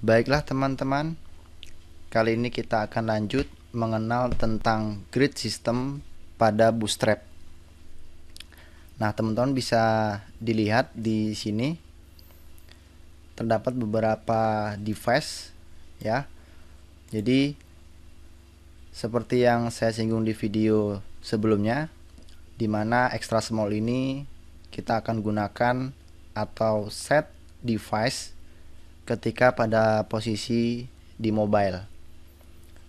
Baiklah teman-teman, kali ini kita akan lanjut mengenal tentang grid system pada Bootstrap. Nah, teman-teman bisa dilihat di sini terdapat beberapa device ya. Jadi seperti yang saya singgung di video sebelumnya di mana extra small ini kita akan gunakan atau set device ketika pada posisi di mobile.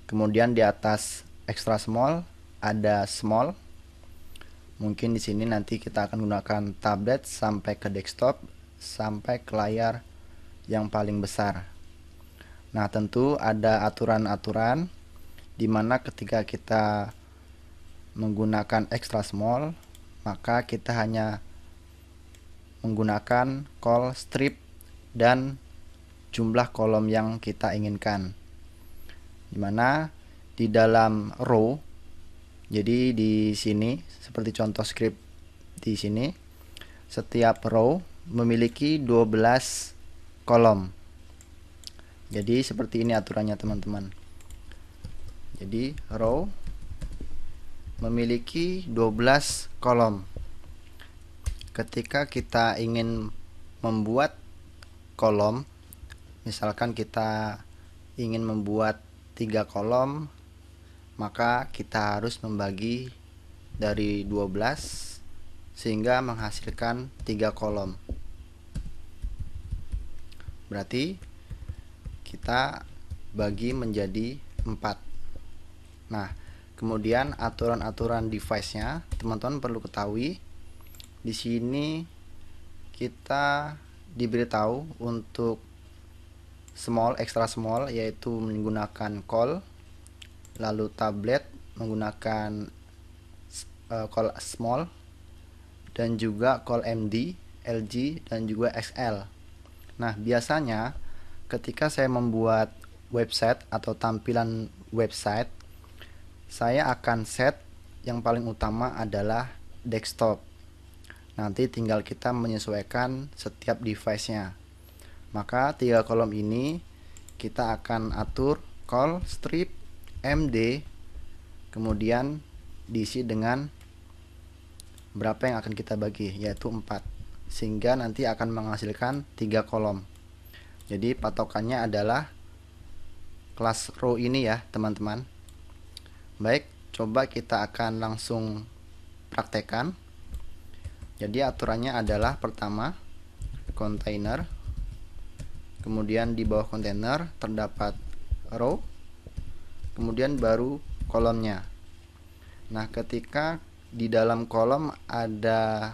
Kemudian di atas extra small ada small. Mungkin di sini nanti kita akan gunakan tablet sampai ke desktop sampai ke layar yang paling besar. Nah, tentu ada aturan-aturan di mana ketika kita menggunakan extra small, maka kita hanya menggunakan call strip dan jumlah kolom yang kita inginkan. Di mana di dalam row jadi di sini seperti contoh script di sini setiap row memiliki 12 kolom. Jadi seperti ini aturannya teman-teman. Jadi row memiliki 12 kolom. Ketika kita ingin membuat kolom misalkan kita ingin membuat tiga kolom maka kita harus membagi dari 12 sehingga menghasilkan tiga kolom. Berarti kita bagi menjadi 4 nah kemudian aturan-aturan device-nya teman-teman perlu ketahui di sini kita diberitahu untuk small extra small yaitu menggunakan call lalu tablet menggunakan uh, call small dan juga call MD, LG dan juga XL. Nah, biasanya ketika saya membuat website atau tampilan website saya akan set yang paling utama adalah desktop. Nanti tinggal kita menyesuaikan setiap device-nya maka tiga kolom ini kita akan atur call strip md kemudian diisi dengan berapa yang akan kita bagi yaitu 4 sehingga nanti akan menghasilkan tiga kolom. Jadi patokannya adalah kelas row ini ya teman-teman. Baik coba kita akan langsung praktekkan. Jadi aturannya adalah pertama container kemudian di bawah kontainer terdapat row. Kemudian baru kolomnya nah ketika di dalam kolom ada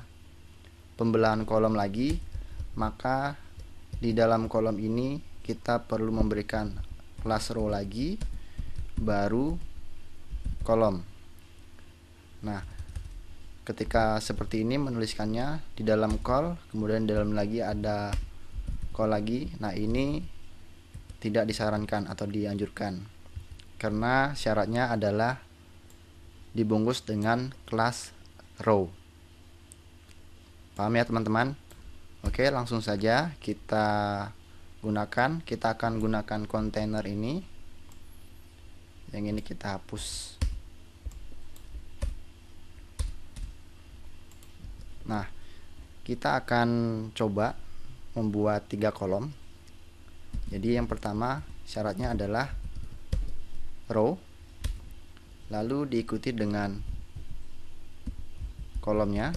pembelahan kolom lagi maka di dalam kolom ini kita perlu memberikan kelas row lagi baru kolom. Nah ketika seperti ini menuliskannya di dalam call kemudian di dalam lagi ada call lagi. Nah ini tidak disarankan atau dianjurkan karena syaratnya adalah dibungkus dengan kelas row. Paham ya teman-teman? Oke langsung saja kita gunakan kita akan gunakan kontainer ini. Yang ini kita hapus. Nah kita akan coba membuat tiga kolom. Jadi yang pertama syaratnya adalah row lalu diikuti dengan kolomnya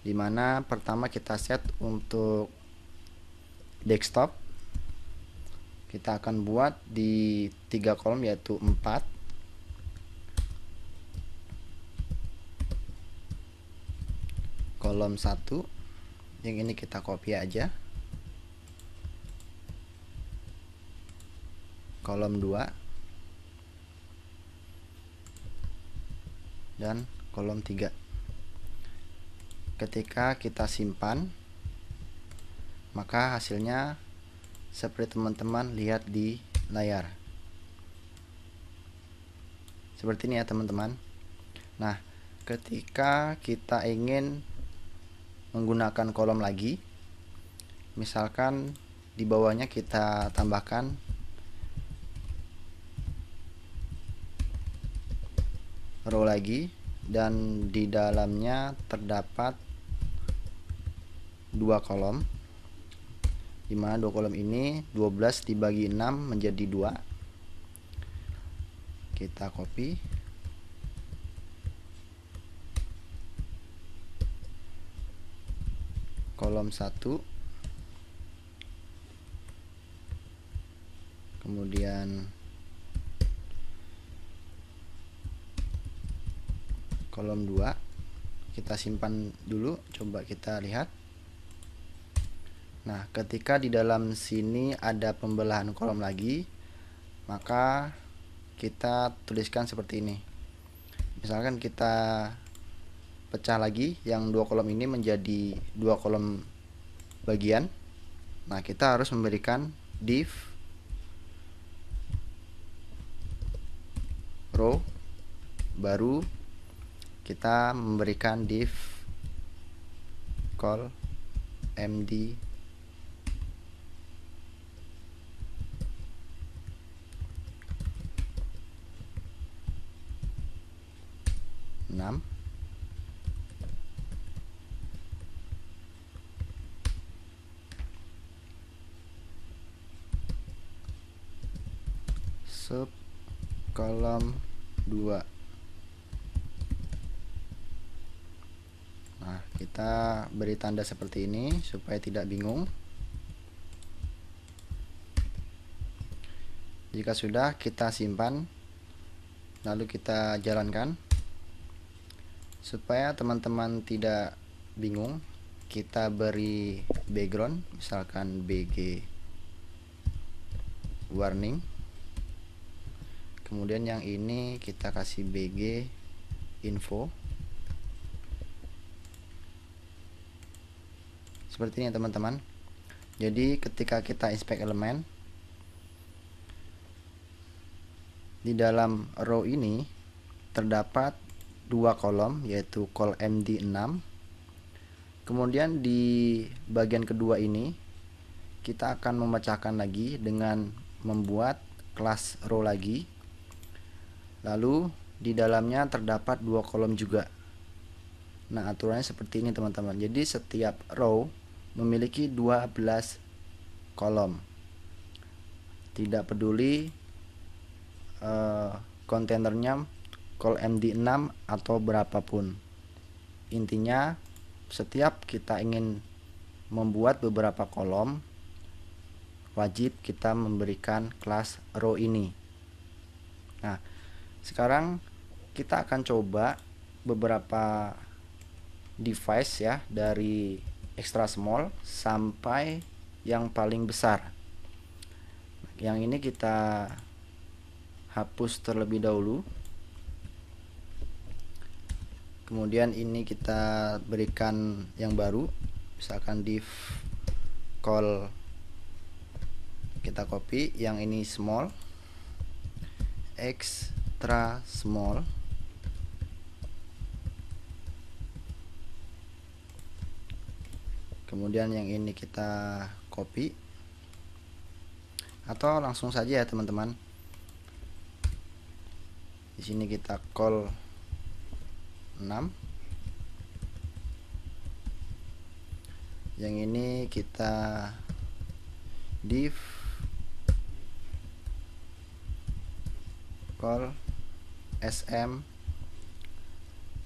di mana pertama kita set untuk desktop. Kita akan buat di tiga kolom yaitu 4 kolom 1 yang ini kita copy aja. Kolom 2 dan kolom 3 ketika kita simpan maka hasilnya seperti teman-teman lihat di layar. Seperti ini ya teman-teman. Nah ketika kita ingin menggunakan kolom lagi. Misalkan di bawahnya kita tambahkan. Row lagi. Dan di dalamnya terdapat dua kolom. Di mana dua kolom ini 12 dibagi 6 menjadi 2 kita copy kolom 1 kemudian kolom 2 kita simpan dulu coba kita lihat. Nah, ketika di dalam sini ada pembelahan kolom lagi, maka kita tuliskan seperti ini. Misalkan kita pecah lagi yang dua kolom ini menjadi dua kolom bagian. Nah, kita harus memberikan div row baru kita memberikan div call md 6 sub kolom 2 Nah, kita beri tanda seperti ini supaya tidak bingung. Jika sudah, kita simpan, lalu kita jalankan. Supaya teman-teman tidak bingung kita beri background misalkan BG warning kemudian yang ini kita kasih BG info. Seperti ini teman-teman. Jadi ketika kita inspect elemen di dalam row ini terdapat dua kolom yaitu call MD6 kemudian di bagian kedua ini kita akan memecahkan lagi dengan membuat kelas row lagi lalu di dalamnya terdapat dua kolom juga. Nah aturannya seperti ini teman-teman. Jadi setiap row memiliki 12 kolom. Tidak peduli uh, call MD6 atau berapapun. Intinya setiap kita ingin membuat beberapa kolom wajib kita memberikan kelas row ini. Nah sekarang kita akan coba beberapa device ya dari extra small sampai yang paling besar. Yang ini kita hapus terlebih dahulu. Kemudian ini kita berikan yang baru. Misalkan div call kita copy yang ini small extra small. Kemudian yang ini kita copy. Atau langsung saja ya teman-teman. Di sini kita call 6 yang ini kita div call sm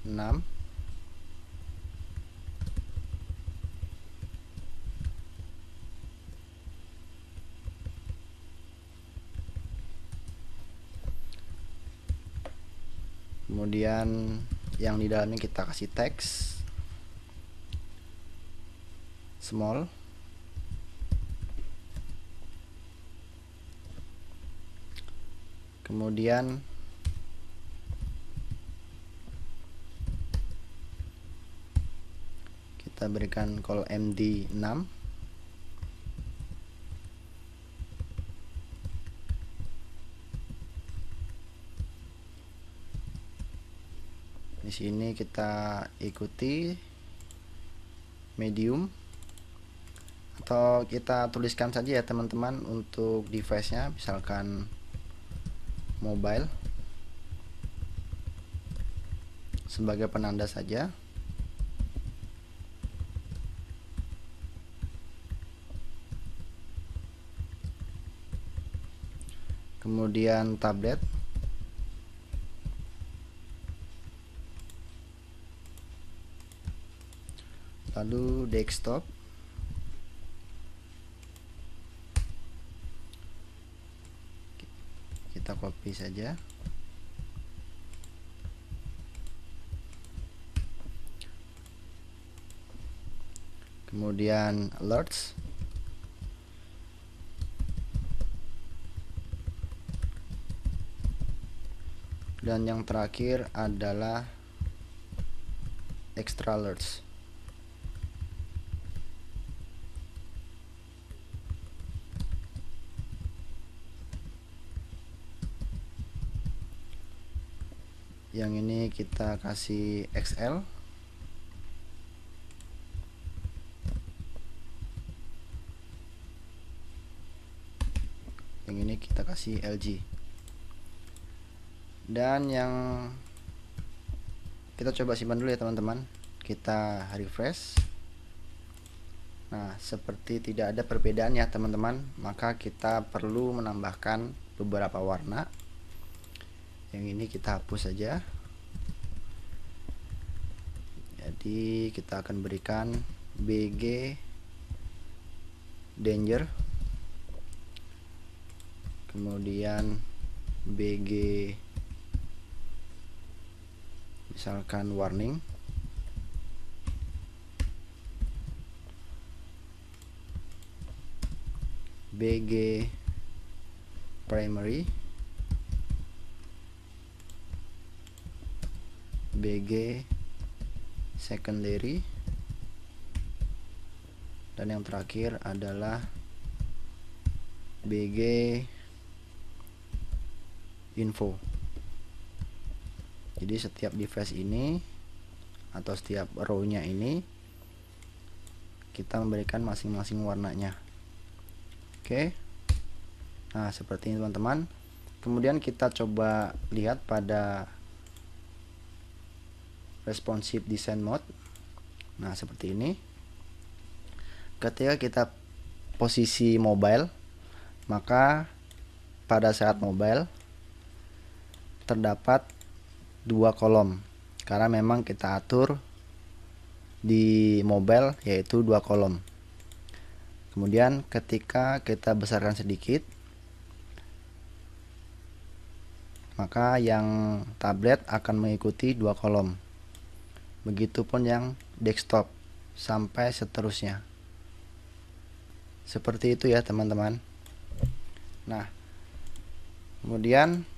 6 kemudian yang di dalamnya kita kasih teks. Small. Kemudian kita berikan call md 6 di sini kita ikuti medium. Atau kita tuliskan saja ya teman-teman untuk device-nya. Misalkan mobile. Sebagai penanda saja kemudian tablet. Lalu desktop. Kita copy saja. Kemudian alerts dan yang terakhir adalah extra alerts yang ini kita kasih XL yang ini kita kasih LG dan yang kita coba simpan dulu ya teman-teman. Kita refresh. Nah seperti tidak ada perbedaan ya teman-teman maka kita perlu menambahkan beberapa warna. Yang ini kita hapus saja. Jadi kita akan berikan BG danger. Kemudian BG misalkan warning. BG primary. BG secondary. Dan yang terakhir adalah BG info jadi setiap device ini atau setiap row-nya ini kita memberikan masing-masing warnanya. Oke. Nah seperti ini teman-teman. Kemudian kita coba lihat pada responsive design mode. Nah seperti ini. Ketika kita posisi mobile maka pada saat mobile terdapat dua kolom. Karena memang kita atur di mobile yaitu dua kolom. Kemudian ketika kita besarkan sedikit maka yang tablet akan mengikuti dua kolom. Begitupun yang desktop sampai seterusnya. Seperti itu ya teman-teman. Nah kemudian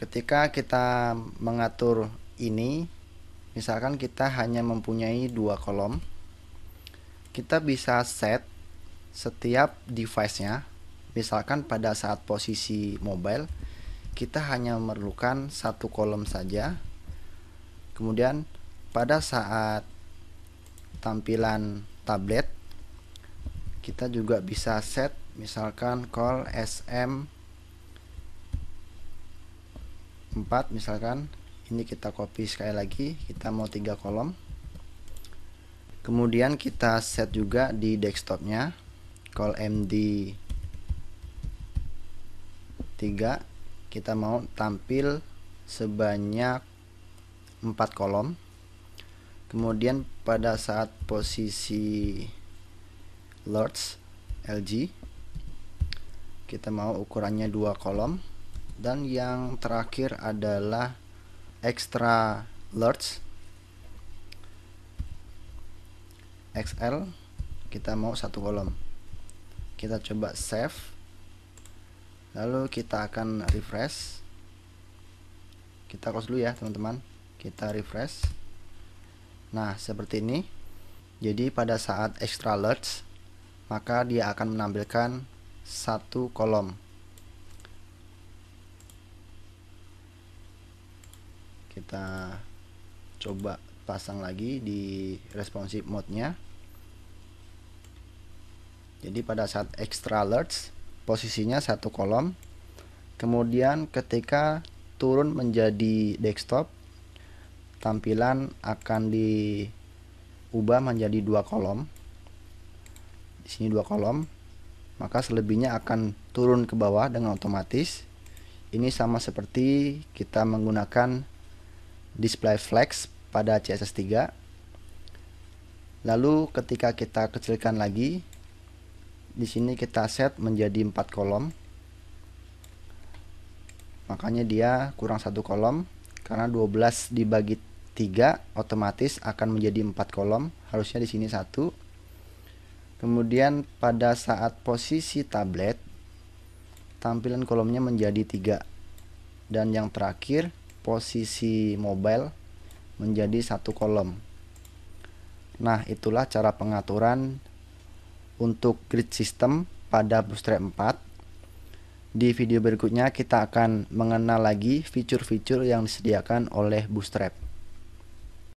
ketika kita mengatur ini misalkan kita hanya mempunyai dua kolom kita bisa set setiap device-nya. Misalkan pada saat posisi mobile kita hanya memerlukan satu kolom saja. Kemudian pada saat tampilan tablet kita juga bisa set misalkan call SM 4 misalkan ini kita copy sekali lagi kita mau tiga kolom. Kemudian kita set juga di desktopnya call md 3 kita mau tampil sebanyak 4 kolom. Kemudian pada saat posisi lords LG kita mau ukurannya dua kolom dan yang terakhir adalah extra large. XL kita mau satu kolom. Kita coba save. Lalu kita akan refresh. Kita close dulu ya teman-teman. Kita refresh. Nah seperti ini. Jadi pada saat extra large maka dia akan menampilkan satu kolom kita coba pasang lagi di responsive mode nya jadi pada saat extra large posisinya satu kolom. Kemudian ketika turun menjadi desktop tampilan akan diubah menjadi dua kolom. Di sini dua kolom maka selebihnya akan turun ke bawah dengan otomatis. Ini sama seperti kita menggunakan display flex pada CSS3 lalu ketika kita kecilkan lagi di sini kita set menjadi empat kolom. Makanya dia kurang satu kolom karena 12 dibagi 3 otomatis akan menjadi 4 kolom harusnya di sini satu. Kemudian pada saat posisi tablet tampilan kolomnya menjadi 3 dan yang terakhir posisi mobile menjadi satu kolom nah itulah cara pengaturan untuk grid system pada Bootstrap 4 di video berikutnya kita akan mengenal lagi fitur-fitur yang disediakan oleh Bootstrap.